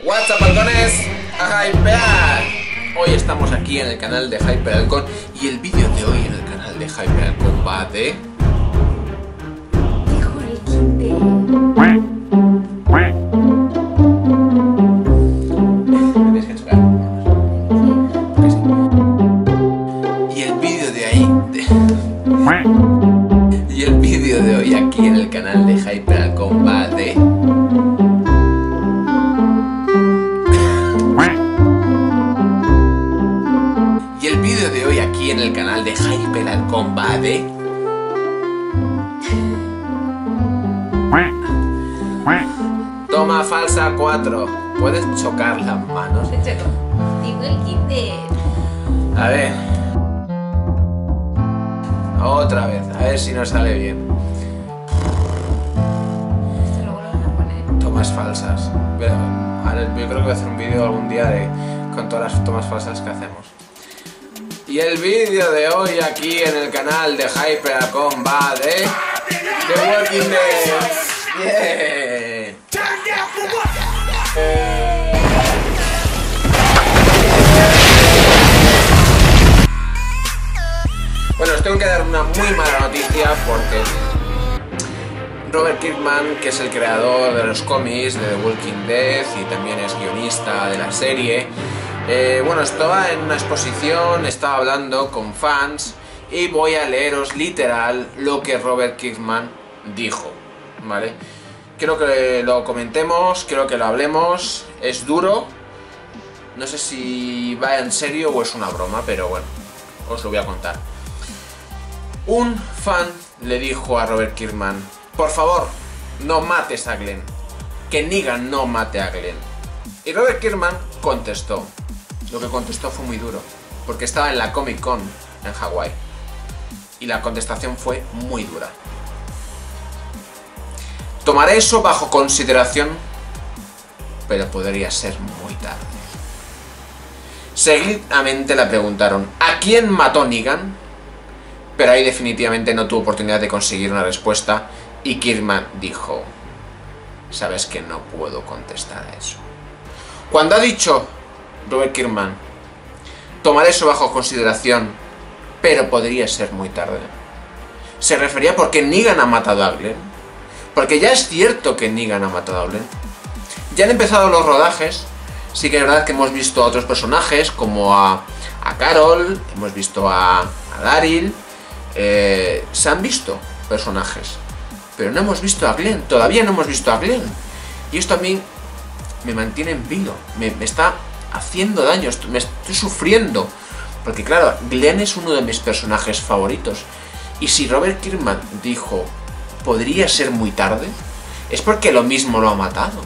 What's up, halcones? A hypear. Hoy estamos aquí en el canal de Hyper Halcon y el vídeo de hoy en el canal de Hyper Halcon va de... Y el vídeo de ahí... Y el vídeo de hoy aquí en el canal de Hyper Halcon va de... el canal de Hyper Halcon va de... Toma falsa 4. Puedes chocar las manos. Dijo el quinte. A ver. Otra vez, a ver si nos sale bien. Tomas falsas. Pero, yo creo que voy a hacer un vídeo algún día de con todas las tomas falsas que hacemos. Y el vídeo de hoy aquí en el canal de Hyperacon va de The Walking Dead. Bueno, os tengo que dar una muy mala noticia porque Robert Kirkman, que es el creador de los cómics de The Walking Dead y también es guionista de la serie, eh, bueno, estaba en una exposición, estaba hablando con fans y voy a leeros literal lo que Robert Kirkman dijo, ¿vale? Quiero que lo comentemos, quiero que lo hablemos, es duro, no sé si va en serio o es una broma, pero bueno, os lo voy a contar. Un fan le dijo a Robert Kirkman, por favor, no mates a Glenn. Que Negan no mate a Glenn. Y Robert Kirkman contestó. Lo que contestó fue muy duro, porque estaba en la Comic Con en Hawái. Y la contestación fue muy dura. Tomaré eso bajo consideración, pero podría ser muy tarde. Seguidamente le preguntaron, ¿a quién mató Negan? pero ahí definitivamente no tuvo oportunidad de conseguir una respuesta y Kirkman dijo, sabes que no puedo contestar a eso. Cuando ha dicho Robert Kirkman, tomaré eso bajo consideración, pero podría ser muy tarde, se refería porque Negan ha matado a Glenn. Porque ya es cierto que Negan ha matado a Glenn. Ya han empezado los rodajes, sí que es verdad que hemos visto a otros personajes como a, Carol, hemos visto a, Daryl, eh, se han visto personajes, pero no hemos visto a Glenn, todavía no hemos visto a Glenn. Y esto a mí me mantiene en vilo, me está haciendo daño, estoy- me estoy sufriendo. Porque claro, Glenn es uno de mis personajes favoritos. Y si Robert Kirkman dijo, podría ser muy tarde, es porque lo mismo lo ha matado.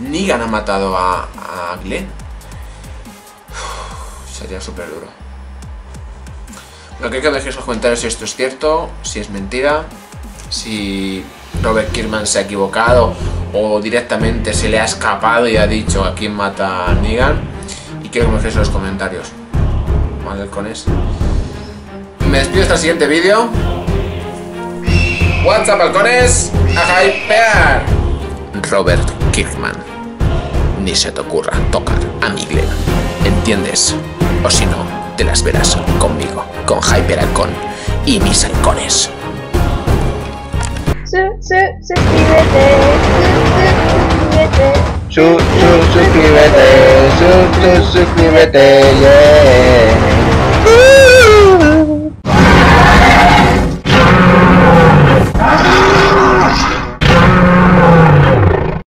Negan ha matado a, a Glenn. Sería súper duro. Lo que quiero que los comentarios si esto es cierto, si es mentira, si Robert Kirkman se ha equivocado o directamente se le ha escapado y ha dicho a quién mata a Negan. Y quiero que me dejéis en los comentarios. Vale, con eso. Me despido hasta el siguiente vídeo. What's up, halcones? A hypear. Robert Kirkman. Ni se te ocurra tocar a mi Glenn. ¿Entiendes? O si no, te las verás conmigo, con Hyper Halcón y mis halcones. Suscríbete, suscríbete, suscríbete, yeah.